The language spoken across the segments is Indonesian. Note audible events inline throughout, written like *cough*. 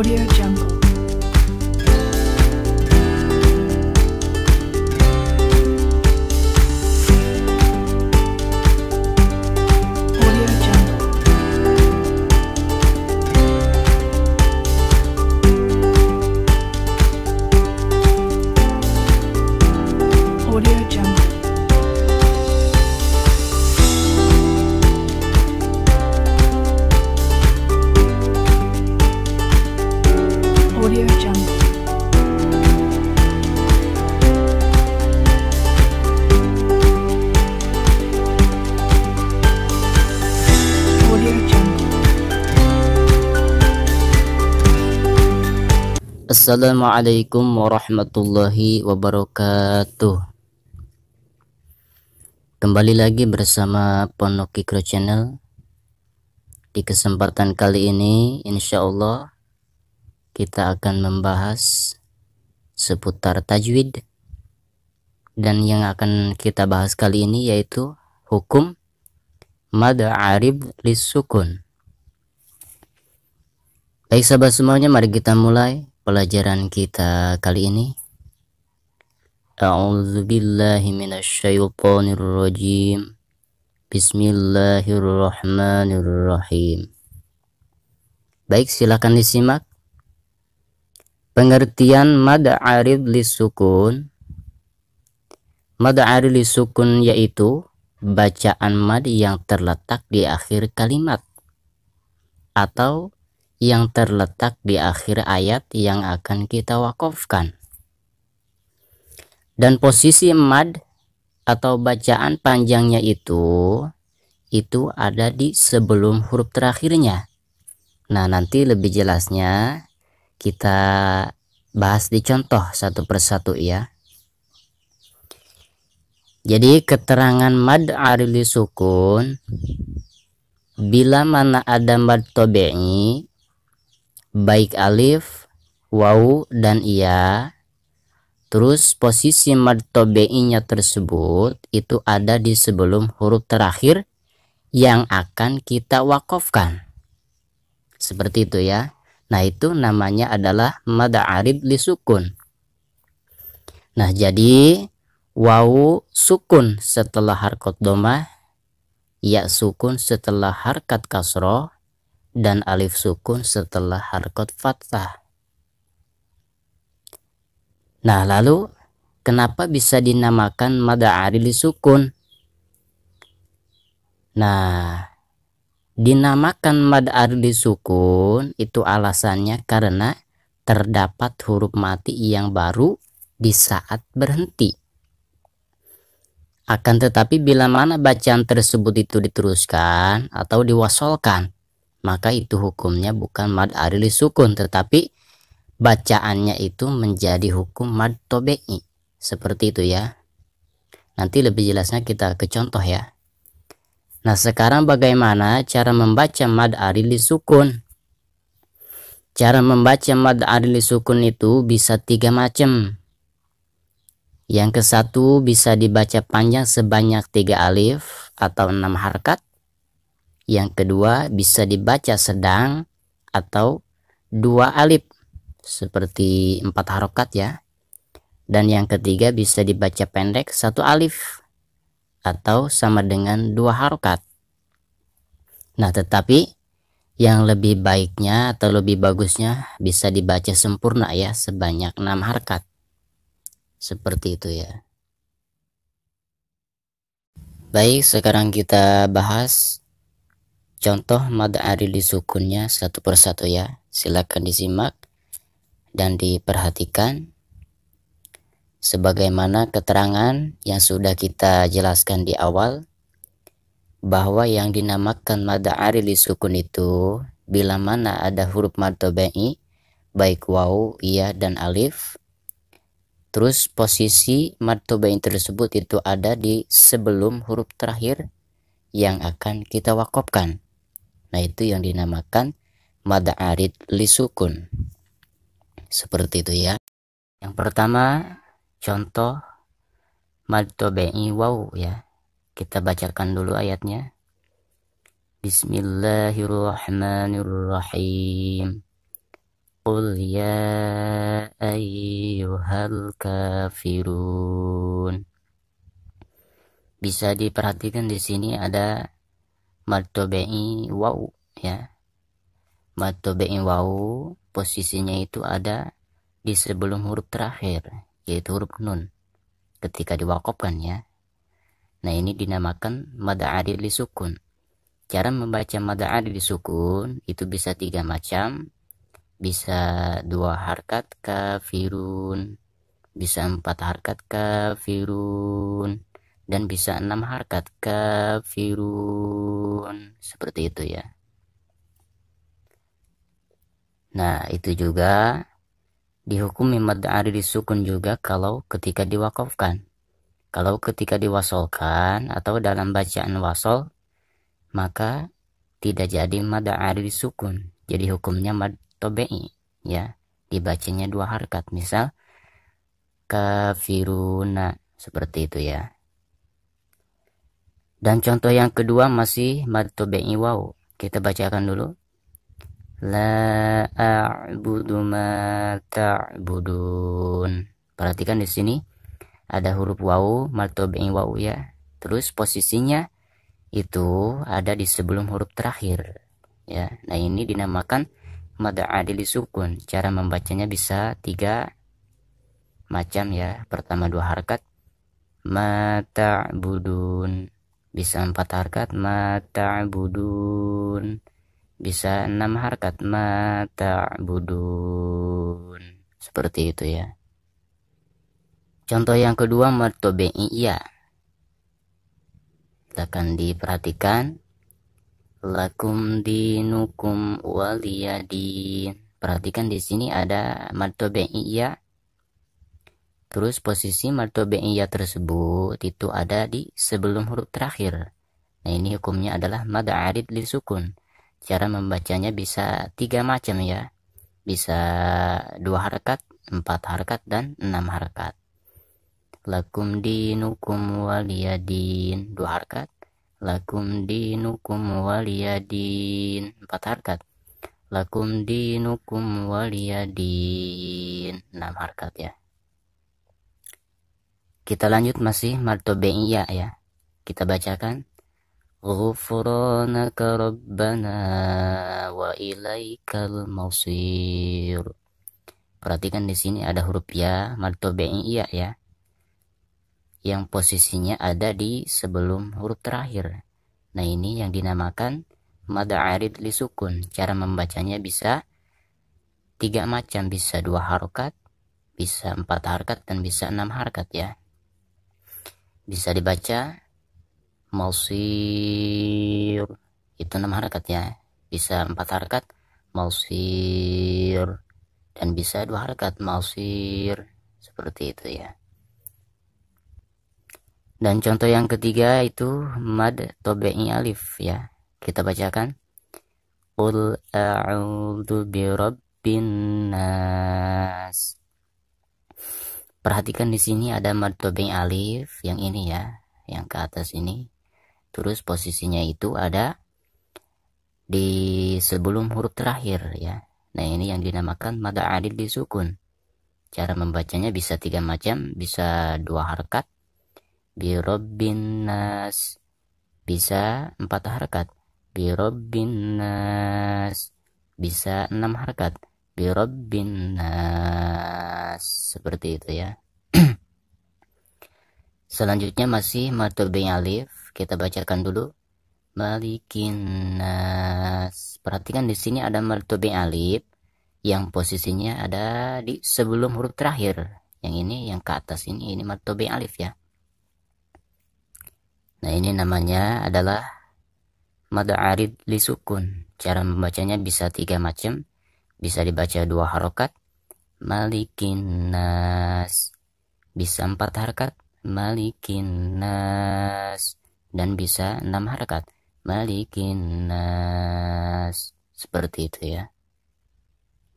Audio Assalamualaikum warahmatullahi wabarakatuh. Kembali lagi bersama Pondok Kikro Channel. Di kesempatan kali ini insya Allah Kita akan membahas seputar tajwid. Dan yang akan kita bahas kali ini yaitu Hukum Mada Arib Lisukun Baik sahabat semuanya mari kita mulai pelajaran kita kali ini. A'udzu billahi minasyaitonir rajim. Bismillahirrahmanirrahim. Baik, silakan disimak. Pengertian mad arid lisukun. Mad arid lisukun yaitu bacaan mad yang terletak di akhir kalimat atau yang terletak di akhir ayat yang akan kita wakafkan. Dan posisi mad atau bacaan panjangnya itu itu ada di sebelum huruf terakhirnya. Nah, nanti lebih jelasnya kita bahas di contoh satu persatu ya. Jadi keterangan mad arili sukun bila mana ada mad tobe'i baik alif, waw, dan ia. Terus posisi mad tobe'inya tersebut itu ada di sebelum huruf terakhir yang akan kita wakafkan. Seperti itu ya. Nah itu namanya adalah mad arib li sukun. Nah jadi waw sukun setelah harkat domah, ya sukun setelah harkat kasroh, dan alif sukun setelah harkat fathah. Nah, lalu kenapa bisa dinamakan mada arili sukun? Nah, dinamakan mad arili sukun itu alasannya karena terdapat huruf mati yang baru di saat berhenti. Akan tetapi bila mana bacaan tersebut itu diteruskan atau diwasolkan, maka itu hukumnya bukan mad arili sukun tetapi bacaannya itu menjadi hukum mad tobe'i. Seperti itu ya. Nanti lebih jelasnya kita ke contoh ya. Nah sekarang bagaimana cara membaca mad arili sukun? Cara membaca mad arili sukun itu bisa tiga macam. Yang ke satu bisa dibaca panjang sebanyak tiga alif atau enam harkat yang kedua bisa dibaca sedang atau dua alif seperti empat harokat ya. Dan yang ketiga bisa dibaca pendek satu alif atau sama dengan dua harokat. Nah tetapi yang lebih baiknya atau lebih bagusnya bisa dibaca sempurna ya sebanyak enam harkat. Seperti itu ya. Baik sekarang kita bahas Contoh mad arili sukunnya satu persatu ya. Silakan disimak dan diperhatikan sebagaimana keterangan yang sudah kita jelaskan di awal bahwa yang dinamakan mad arili sukun itu bila mana ada huruf mad tabi'i baik waw, iya dan alif terus posisi mad tabi'i tersebut itu ada di sebelum huruf terakhir yang akan kita wakopkan nah itu yang dinamakan mad arid lisukun seperti itu ya. Yang pertama contoh mad tabi'i waw ya. Kita bacakan dulu ayatnya. Bismillahirrahmanirrahim. Qul ya ayyuhal kafirun. Bisa diperhatikan di sini ada martobe'i waw ya martobe'i waw posisinya itu ada di sebelum huruf terakhir yaitu huruf nun ketika diwakopkan ya nah ini dinamakan mada adil sukun Cara membaca mada adil sukun itu bisa tiga macam. Bisa dua harkat kafirun. Bisa empat harkat kafirun. Dan bisa enam harkat kafirun. Seperti itu ya. Nah itu juga dihukumi mad adil sukun juga kalau ketika diwakafkan. Kalau ketika diwasolkan atau dalam bacaan wasol maka tidak jadi mad arif sukun jadi hukumnya mad tobe'i ya dibacanya dua harkat misal kafiruna seperti itu ya dan contoh yang kedua masih mad tobe'i waw kita bacakan dulu. La a'budu ma ta'budun. Perhatikan di sini ada huruf waw mad tobe'i waw ya. Terus posisinya itu ada di sebelum huruf terakhir ya. Nah ini dinamakan mada adil sukun. Cara membacanya bisa tiga macam ya. Pertama dua harkat. Mata budun bisa empat harkat mata budun bisa enam harkat mata budun seperti itu ya. Contoh yang kedua martobe'i iya. Akan diperhatikan. Lakum dinukum waliyadin. Perhatikan di sini ada martobe'iyya terus posisi martobe'iyya tersebut itu ada di sebelum huruf terakhir. Nah ini hukumnya adalah mad arid li sukun. Cara membacanya bisa tiga macam ya. Bisa dua harkat empat harkat dan enam harkat lakum dinukum waliyadin dua harkat lakum dinukum waliyadin empat harkat lakum dinukum waliyadin enam harkat ya kita lanjut masih martobe'iyya ya kita bacakan Ghufranaka Rabbana wa ilaikal masir. Perhatikan di sini ada huruf ya, martobe'iyya ya yang posisinya ada di sebelum huruf terakhir. Nah ini yang dinamakan mada arid li sukun. Cara membacanya bisa tiga macam, bisa dua harokat, bisa empat harkat dan bisa enam harkat ya. Bisa dibaca mausir itu enam harkat ya. Bisa empat harkat mausir dan bisa dua harkat mausir seperti itu ya. Dan contoh yang ketiga itu mad tobe'i alif ya. Kita bacakan. Qul a'udzu birabbin nas. Perhatikan di sini ada mad tobe'i alif yang ini ya, yang ke atas ini. Terus posisinya itu ada di sebelum huruf terakhir ya. Nah ini yang dinamakan mad adil disukun. Cara membacanya bisa tiga macam, bisa dua harkat, birobbin nas bisa empat harkat birobbin nas bisa enam harkat birobbin nas. Seperti itu ya. *clears throat* Selanjutnya masih matobi alif. Kita bacakan dulu. Malikin nas. Perhatikan di sini ada matobi alif. Yang posisinya ada di sebelum huruf terakhir. Yang ini yang ke atas ini ini matobi alif ya. Nah ini namanya adalah mada arid li sukun. cara membacanya bisa tiga macam bisa dibaca dua harokat. Malikin nas. Bisa empat harokat. Malikin nas. Dan bisa enam harokat. Malikin nas. Seperti itu ya.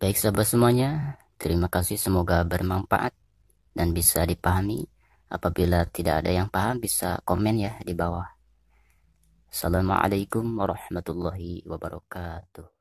Baik sahabat semuanya. Terima kasih. Semoga bermanfaat. Dan bisa dipahami. Apabila tidak ada yang paham bisa komen ya di bawah. Assalamualaikum warahmatullahi wabarakatuh